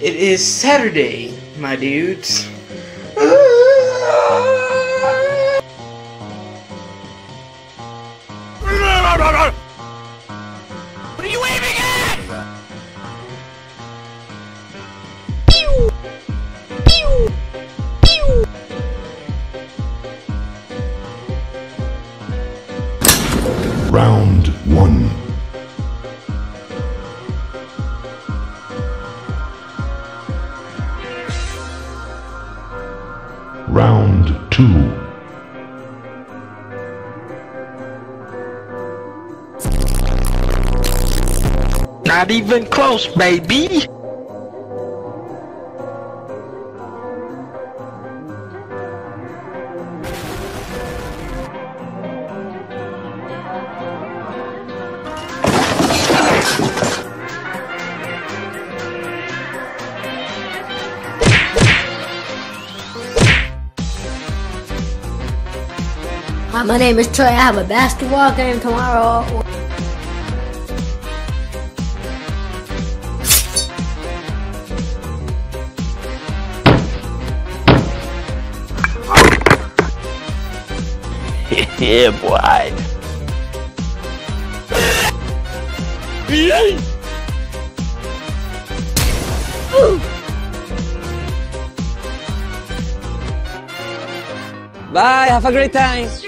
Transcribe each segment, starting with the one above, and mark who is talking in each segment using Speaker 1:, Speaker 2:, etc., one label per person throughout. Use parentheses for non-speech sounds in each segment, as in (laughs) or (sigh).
Speaker 1: It is Saturday, my dudes.
Speaker 2: What are you aiming at?
Speaker 3: Round Round two.
Speaker 2: Not even close, baby.
Speaker 4: My name is Troy. I have a basketball game tomorrow. (laughs)
Speaker 2: yeah, boy.
Speaker 5: Bye, have a great time.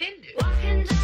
Speaker 6: pretended.